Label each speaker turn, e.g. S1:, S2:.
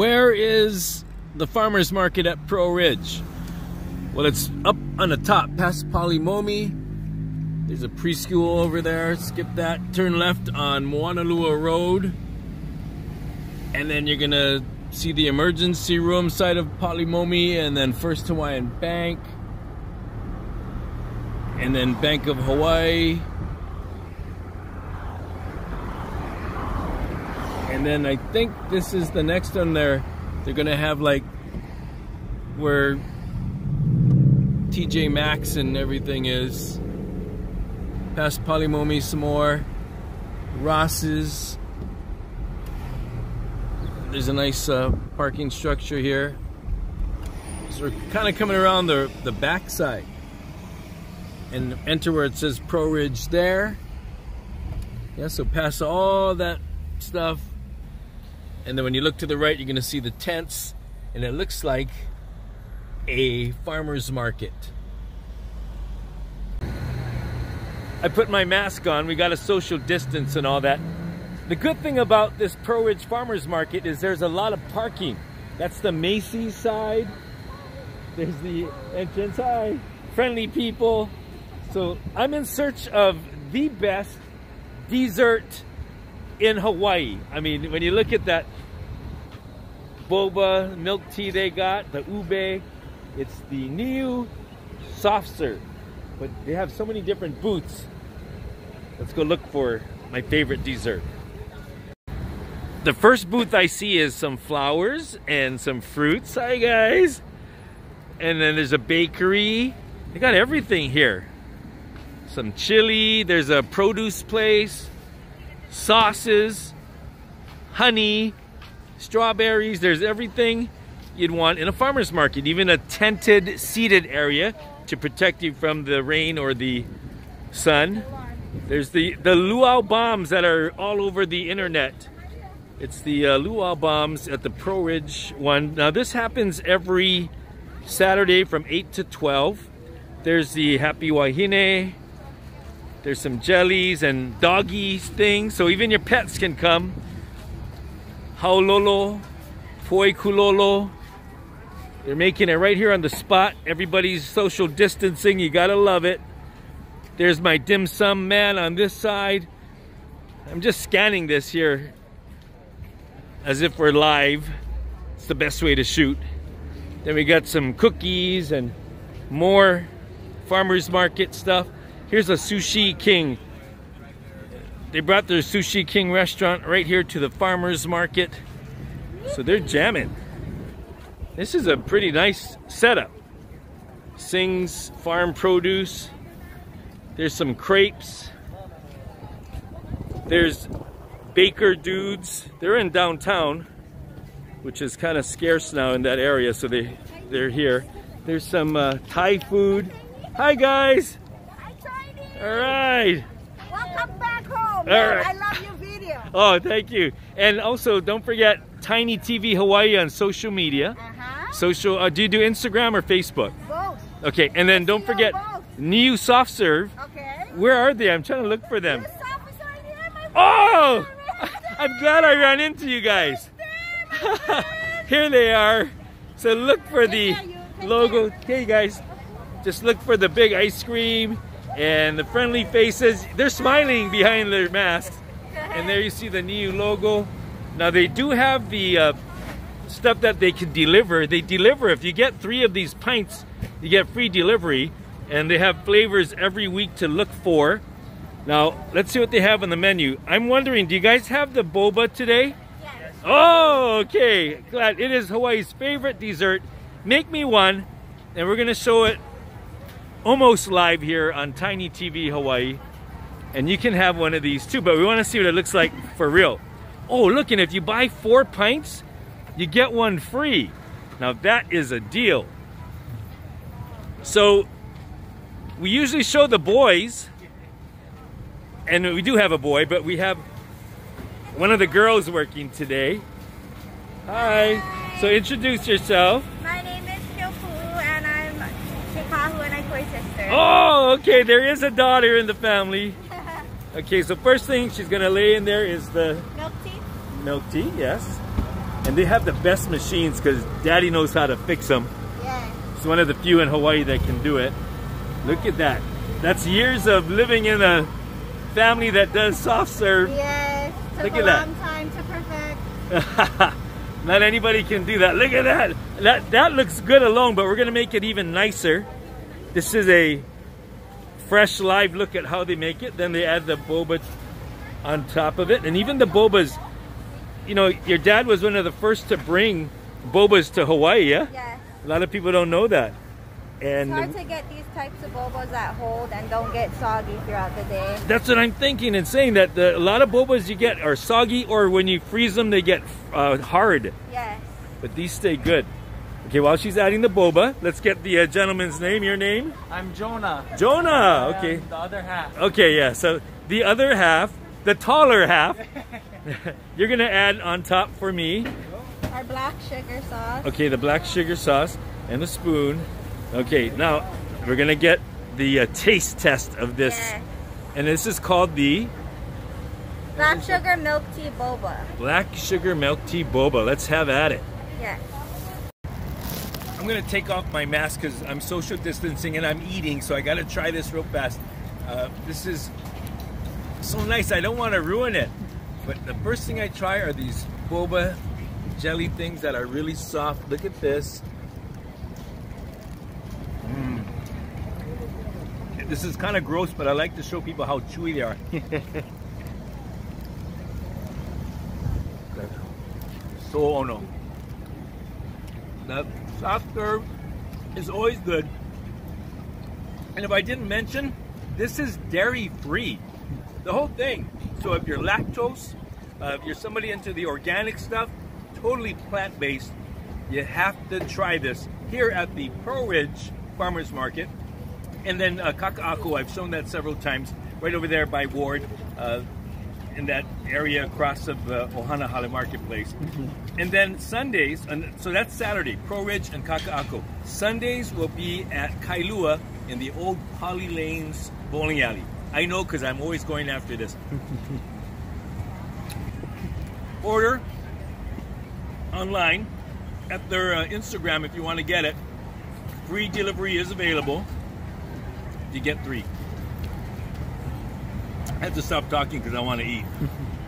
S1: Where is the farmer's market at Pearlridge? Well, it's up on the top past Pali Momi. There's a preschool over there. Skip that. Turn left on Moanalua Road. And then you're going to see the emergency room side of Pali Momi and then First Hawaiian Bank. And then Bank of Hawaii. And then I think this is the next one there. They're going to have like where TJ Maxx and everything is. Past Pali Momi some more. Ross's. There's a nice uh, parking structure here. So we're kind of coming around the, the back side. And enter where it says Pearlridge there. Yeah, so past all that stuff. And then when you look to the right, you're gonna see the tents. And it looks like a farmer's market. I put my mask on. We got a social distance and all that. The good thing about this Pearlridge Farmers Market is there's a lot of parking. That's the Macy's side. There's the entrance. Hi, friendly people. So I'm in search of the best dessert in Hawaii. I mean, when you look at that boba milk tea they got, the ube, it's the new soft serve. But they have so many different booths. Let's go look for my favorite dessert. The first booth I see is some flowers and some fruits. Hi guys. And then there's a bakery. They got everything here. Some chili, there's a produce place, sauces, honey, strawberries, there's everything you'd want in a farmer's market, even a tented seated area to protect you from the rain or the sun. There's the, the luau bombs that are all over the internet. It's the uh, luau bombs at the Pearlridge one. Now this happens every Saturday from 8 to 12. There's the Happy Wahine. There's some jellies and doggy things, so even your pets can come. Haololo, Poi Kulolo, they're making it right here on the spot. Everybody's social distancing. You gotta love it. There's my dim sum man on this side. I'm just scanning this here as if we're live. It's the best way to shoot. Then we got some cookies and more farmer's market stuff. Here's a Sushi King. They brought their Sushi King restaurant right here to the farmer's market. So they're jamming. This is a pretty nice setup. Sings Farm Produce. There's some crepes. There's Baker Dudes. They're in downtown, which is kind of scarce now in that area, so they, they're here. There's some uh, Thai food. Hi, guys. All right.
S2: Welcome back home.
S1: All right.
S2: I love your video.
S1: Oh, thank you. And also, don't forget Tiny TV Hawaii on social media.
S2: Uh-huh.
S1: Social, uh, do you do Instagram or Facebook?
S2: Both.
S1: Okay, and then don't forget
S2: both.
S1: Niu Soft Serve.
S2: Okay.
S1: Where are they? I'm trying to look for them.
S2: This officer right here,
S1: Oh! I'm glad I ran into you guys. Here they are. So look for the
S2: care, you. Take
S1: logo. Okay, guys, just look for the big ice cream and the friendly faces. They're smiling behind their masks. And there you see the new logo. Now they do have the uh, stuff that they can deliver. They deliver. If you get three of these pints, you get free delivery. And they have flavors every week to look for. Now, let's see what they have on the menu. I'm wondering, do you guys have the boba today?
S2: Yes.
S1: Oh, okay. Glad it is Hawaii's favorite dessert. Make me one, and we're gonna show it almost live here on Tiny TV Hawaii. And you can have one of these too, but we want to see what it looks like for real. Oh, look, and if you buy four pints, you get one free. Now that is a deal. So we usually show the boys, and we do have a boy, but we have one of the girls working today. Hi. So introduce yourself.
S2: My name is Kyopu and I'm Shikahu and Aikoi sister.
S1: Oh, okay. There is a daughter in the family. Okay, so first thing she's gonna lay in there is the
S2: Milk tea?
S1: milk tea, yes. And they have the best machines because Daddy knows how to fix them.
S2: Yes.
S1: He's one of the few in Hawaii that can do it. Look at that. That's years of living in a family that does soft serve.
S2: Yes. Took
S1: Look
S2: a
S1: at that.
S2: long time to perfect.
S1: Not anybody can do that. Look at that. That that looks good alone, but we're gonna make it even nicer. This is a fresh live look at how they make it. Then they add the boba on top of it. And even the bobas, you know, your dad was one of the first to bring bobas to Hawaii, yeah?
S2: Yes.
S1: A lot of people don't know that. And
S2: It's hard to get these types of bobas that hold and don't get soggy throughout the day.
S1: That's what I'm thinking and saying that the, a lot of bobas you get are soggy or when you freeze them they get uh, hard.
S2: Yes.
S1: But these stay good. Okay, while she's adding the boba, let's get the uh, gentleman's name. Your name?
S3: I'm Jonah.
S1: Jonah. Okay.
S3: The other half.
S1: Okay, yeah. So the other half, the taller half, you're gonna add on top for me.
S2: Our black sugar sauce.
S1: Okay, the black sugar sauce and the spoon. Okay, now we're gonna get the uh, taste test of this,
S2: Yes.
S1: and this is called the
S2: Black sugar milk tea boba.
S1: black sugar milk tea boba. Let's have at it.
S2: Yes.
S1: I'm gonna take off my mask because I'm social distancing and I'm eating, so I gotta try this real fast. Uh, this is so nice. I don't want to ruin it, but the first thing I try are these boba jelly things that are really soft. Look at this. Mm. This is kind of gross, but I like to show people how chewy they are. so ono. The soft serve is always good. And if I didn't mention, this is dairy free. The whole thing. So if you're lactose, uh, if you're somebody into the organic stuff, totally plant based, you have to try this here at the Pearl Ridge Farmers Market. And then uh, I've shown that several times, right over there by Ward, uh, in that area across of uh, Ohana Hale Marketplace. And then Sundays, and so that's Saturday, Pearlridge and Kaka'ako. Sundays will be at Kailua in the old Pali Lanes bowling alley. I know because I'm always going after this. Order online at their uh, Instagram if you want to get it. Free delivery is available. You get three. I have to stop talking because I want to eat.